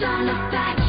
don't look back.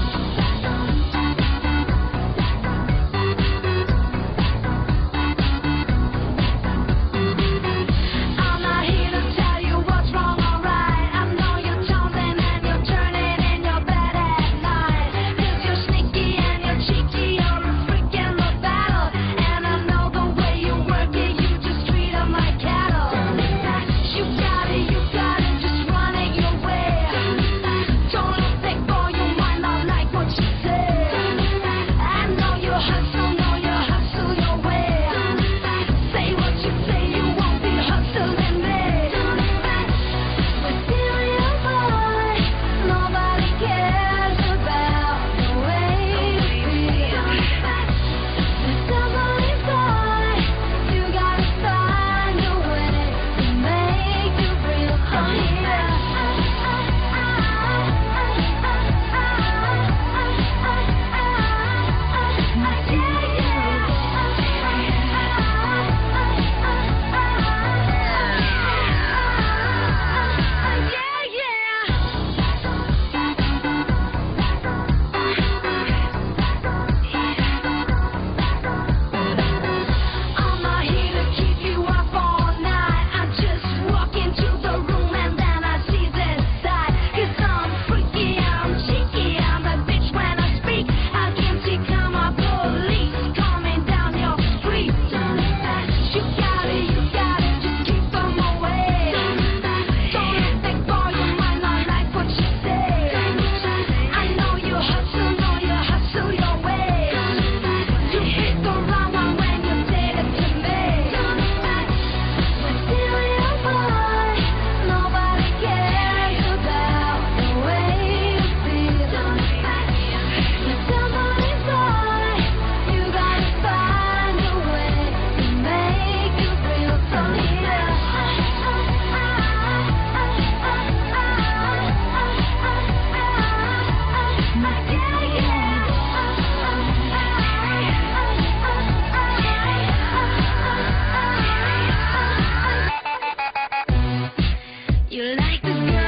like this girl?